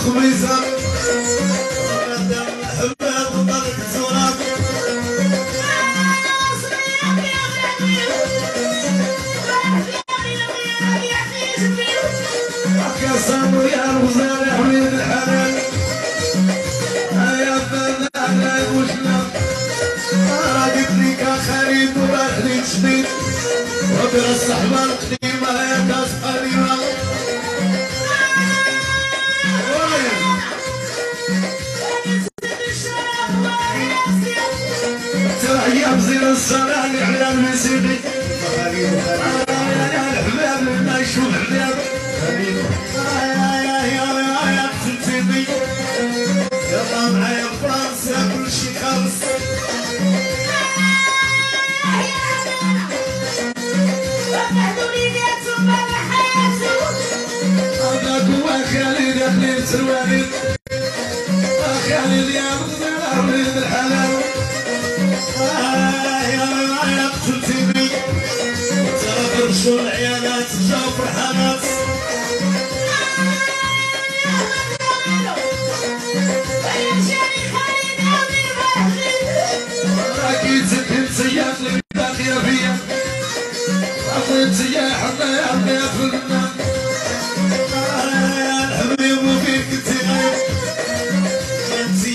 خميسة الحصان ويا الغزال يا حبيب الحلال يا فنانة وجنة راقد ليك خريب وبخليك شديد وقرا الصحبة القديمة يا كاس قديمة. ترى يا بزين الصلاة على المسيدي ابني السروالي أخي علي ديار ربي بالحلال آه يا يا قتلتيني تغفر شو العيالات جاو فرحانات راكي تبهم سياف لك باقيه فيا عطيت سياح الله يعطيها في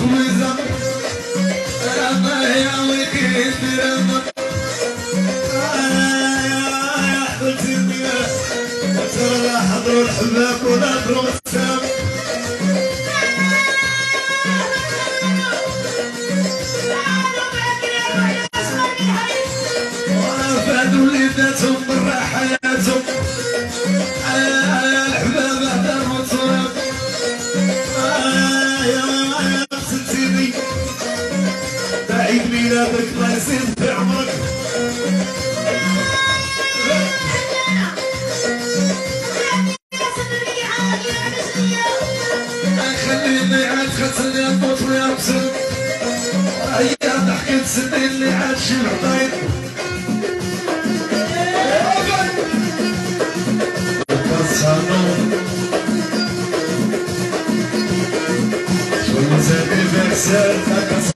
خميزة رمى يا وكيد رمى يا حبيبتي الناس ترى لا الحباب ولا ضرب السام فادوا اللي بك راسي بعمرك. خليني عاد خسرني الطوط ويا بسر هيا ضحكة سنين اللي عاد شي العطاير Je